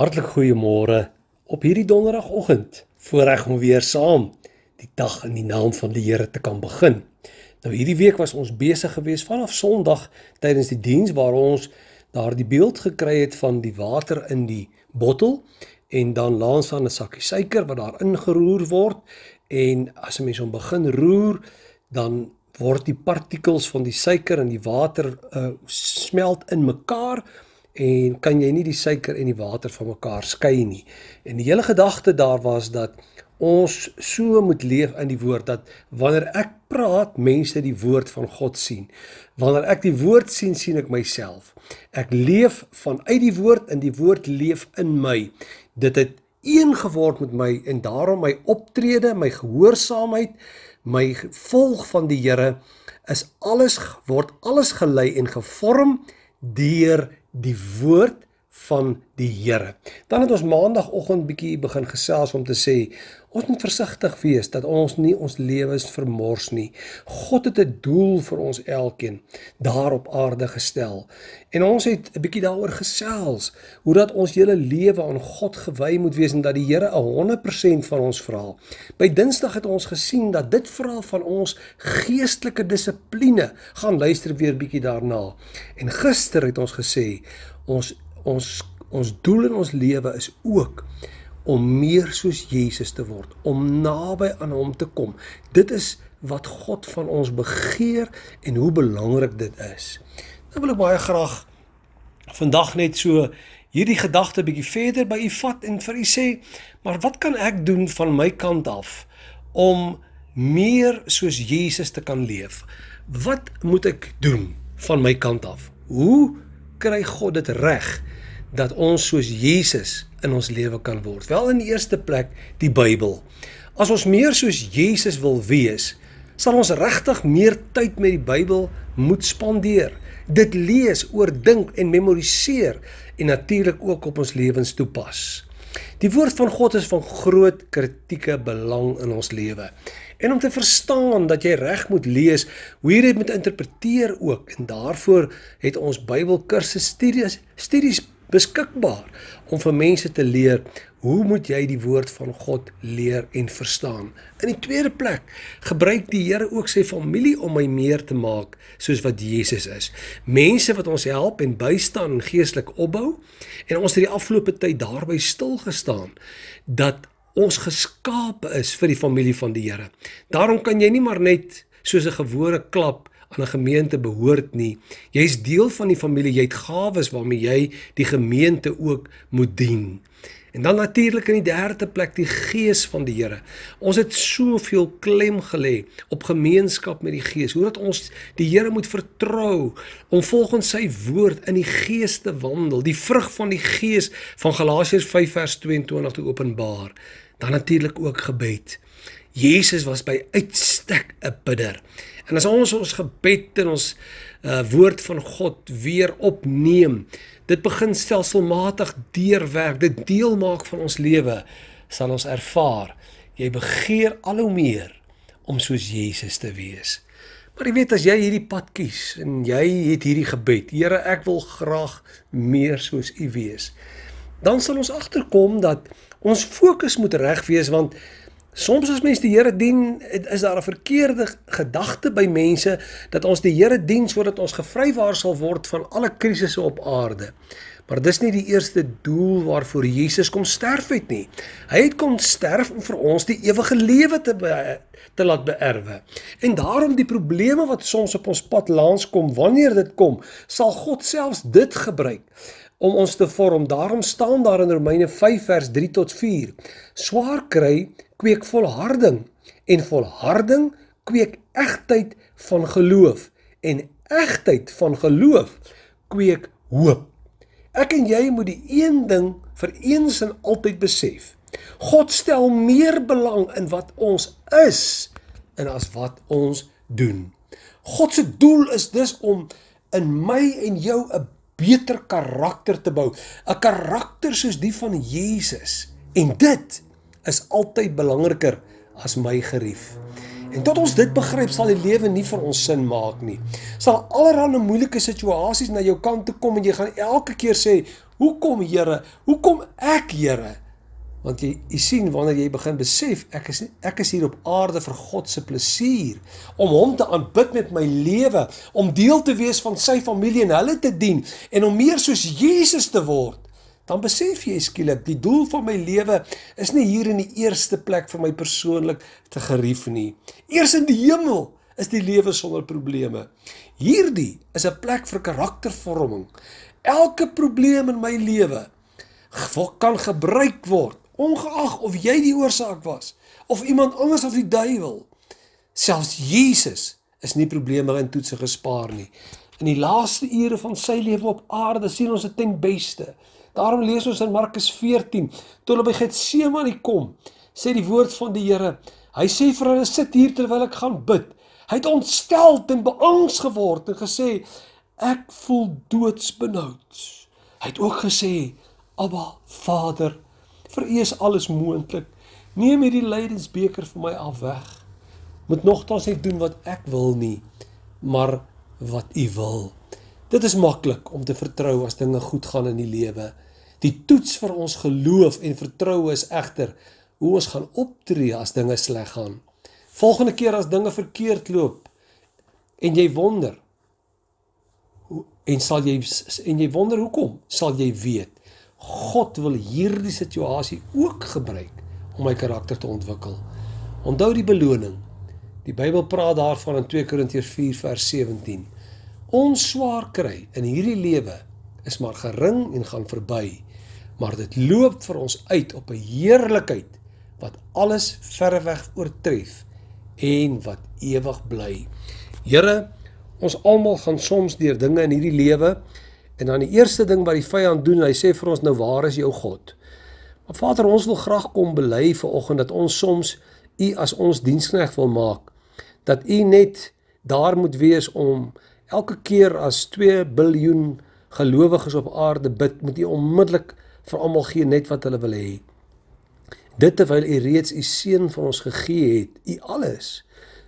Hartlik goeiemôre op hierdie donderdagoggend. Voorreg om weer saam die dag in die naam van die Here te kan begin. Nou hierdie week was ons besig geweest vanaf Sondag tydens die diens waar ons daardie beeld gekry het van die water in die bottel en dan langs aan 'n sakkie suiker wat daar ingeroer word en as 'n mens hom begin roer dan word die partikels van die suiker en die water uh, smelt in mekaar en kan jy nie die suiker en die water van mekaar skei nie. En die hele gedagte daar was dat ons so moet leef in die woord dat wanneer ek praat, mense die woord van God sien. Wanneer ek die woord sien, sien ek myself. Ek leef vanuit die woord en die woord leef in my. Dit het een geword met my en daarom my optrede, my gehoorsaamheid, my volg van die Here is alles word alles gelei en gevorm deur die woord van die Here. Dan het ons maandagooggend bietjie begin gesels om te sê ons moet versigtig wees dat ons nie ons lewens vermors nie. God het 'n doel vir ons elkeen daar op aarde gestel. En ons het 'n bietjie daaroor gesels hoe dat ons hele lewe aan God gewy moet wees en dat die Here 100% van ons vra. By Dinsdag het ons gesien dat dit vra van ons geestelike dissipline. Gaan luister weer bietjie daarna. En gister het ons gesê ons ons ons doel in ons lewe is ook om meer soos Jesus te word, om naby aan hom te kom. Dit is wat God van ons begeer en hoe belangrik dit is. Nou wil ek baie graag vandag net so hierdie gedagte bietjie verder by u vat en vir u sê, maar wat kan ek doen van my kant af om meer soos Jesus te kan leef? Wat moet ek doen van my kant af? Hoe kry God dit reg dat ons soos Jesus in ons lewe kan word? Wel in die eerste plek die Bybel. As ons meer soos Jesus wil wees, sal ons regtig meer tyd met die Bybel moet spandeer. Dit lees, oordink en memoriseer en natuurlik ook op ons lewens toepas. Die woord van God is van groot kritieke belang in ons lewe. En om te verstaan dat jy reg moet lees, hoe jy dit moet interpreteer ook en daarvoor het ons Bybelkursus studies studies beskikbaar om vir mense te leer hoe moet jy die woord van God leer en verstaan. In die tweede plek gebruik die Here ook sy familie om my meer te maak soos wat Jesus is. Mense wat ons help en bystaan in geestelike opbou en ons het die afgelope tyd daarby stil gestaan dat ons geskape is vir die familie van die Here. Daarom kan jy nie maar net soos 'n gewone klap aan 'n gemeente behoort nie. Jy's deel van die familie, jy het gawes waarmee jy die gemeente ook moet dien. En dan natuurlik in die derde plek die gees van die Here. Ons het soveel klem gelê op gemeenskap met die gees. Hoe dat ons die Here moet vertrou om volgens sy woord in die gees te wandel. Die vrug van die gees van Galasiërs 5 vers 22 te openbaar. Dan natuurlik ook gebed. Jesus was by uitstek 'n bidder. En as ons ons gebed en ons uh, woord van God weer opneem, dit begin stelselmatig deurwerk, dit deel maak van ons lewe, sal ons ervaar jy begeer al hoe meer om soos Jesus te wees. Maar jy weet as jy hierdie pad kies en jy het hierdie gebed, Here, ek wil graag meer soos U wees. Dan sal ons agterkom dat ons fokus moet reg wees want Soms as mense die Here dien, is daar 'n verkeerde gedagte by mense dat ons die Here dien sodat ons gevrywaar sal word van alle krisisse op aarde. Maar dis nie die eerste doel waarvoor Jesus kom sterf het nie. Hy het kom sterf om vir ons die ewige lewe te be, te laat beerwe. En daarom die probleme wat soms op ons pad langs kom, wanneer dit kom, sal God selfs dit gebruik om ons te vorm. Daarom staan daar in Romeine 5 vers 3 tot 4: Swaar kry kweek volharding en volharding kweek egtheid van geloof en egtheid van geloof kweek hoop. Ek en jy moet die een ding vir eens en altyd besef. God stel meer belang in wat ons is en as wat ons doen. God se doel is dus om in my en jou 'n beter karakter te bou, 'n karakter soos die van Jesus. En dit is altyd belangriker as my gerief. En tot ons dit begryp, sal die lewe nie vir ons sin maak nie. Sal allerlei moeilike situasies na jou kant toe kom en jy gaan elke keer sê, Hoekom, Here? Hoekom ek, Here? Want jy jy sien wanneer jy begin besef ek is ek is hier op aarde vir God se plesier om hom te aanbid met my lewe, om deel te wees van sy familie en hulle te dien en om meer soos Jesus te word. Dan besef jy skielik die doel van my lewe is nie hier in die eerste plek vir my persoonlik te gerief nie. Eers in die hemel is die lewe sonder probleme. Hierdie is 'n plek vir karaktervorming. Elke probleem in my lewe kan gebruik word ongeag of jy die oorsaak was of iemand anders of die duiwel. Selfs Jesus is nie probleme en toetse gespaar nie. In die laaste ure van sy lewe op aarde sien ons dit ten beste. Daarom lees ons in Markus 14, toe hulle by Getsemane kom, sê die woord van die Here, hy sê vir hulle sit hier terwyl ek gaan bid. Hy het ontstel en beangs geword en gesê ek voel doodsbenoud. Hy het ook gesê, Abba, Vader, Vir U is alles moontlik. Neem hierdie lydensbeker vir my af weg. Moet nogtans nie doen wat ek wil nie, maar wat U wil. Dit is maklik om te vertrou as dinge goed gaan in die lewe. Die toets vir ons geloof en vertroue is egter hoe ons gaan optree as dinge sleg gaan. Volgende keer as dinge verkeerd loop en jy wonder en sal jy en jy wonder hoekom, sal jy weet God wil hierdie situasie ook gebruik om my karakter te ontwikkel. Onthou die beloning. Die Bybel praat daarvan in 2 Korintiërs 4 vers 17. Ons swaar kry in hierdie lewe is maar gering en gaan verby, maar dit loop vir ons uit op 'n heerlikheid wat alles verreweg oortref en wat ewig bly. Here, ons almal gaan soms deur dinge in hierdie lewe En dan die eerste ding wat die vyand doen, hy sê vir ons nou waar is jou God? Maar Vader, ons wil graag kom bely vir oggend dat ons soms U as ons diensknegt wil maak. Dat U net daar moet wees om elke keer as 2 biljoen gelowiges op aarde bid, moet U onmiddellik vir almal gee net wat hulle wil hê. Dit terwyl U reeds U seun vir ons gegee het, U alles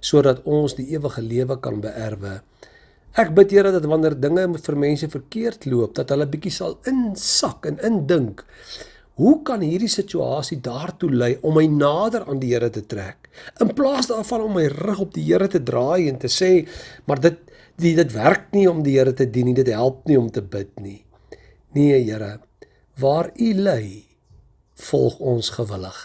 sodat ons die ewige lewe kan beerwe. Ek bid Here dat wanneer dinge vir mense verkeerd loop, dat hulle bietjie sal insak en indink. Hoe kan hierdie situasie daartoe lei om my nader aan die Here te trek? In plaas daarvan om my rug op die Here te draai en te sê, maar dit die, dit werk nie om die Here te dien nie, dit help nie om te bid nie. Nee Here, waar U lei, volg ons gewillig.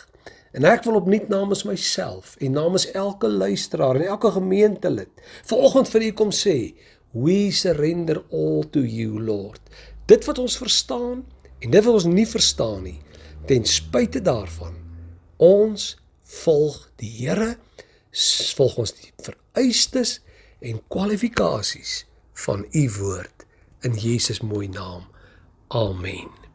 En ek wil opnuut namens myself en namens elke luisteraar en elke gemeentelid vanoggend vir u kom sê, We surrender all to you, Lord. Dit wat ons verstaan en dit wat ons nie verstaan nie, ten spyte daarvan, ons volg die Here, volg ons die vereistes en kwalifikasies van u woord in Jesus mooi naam. Amen.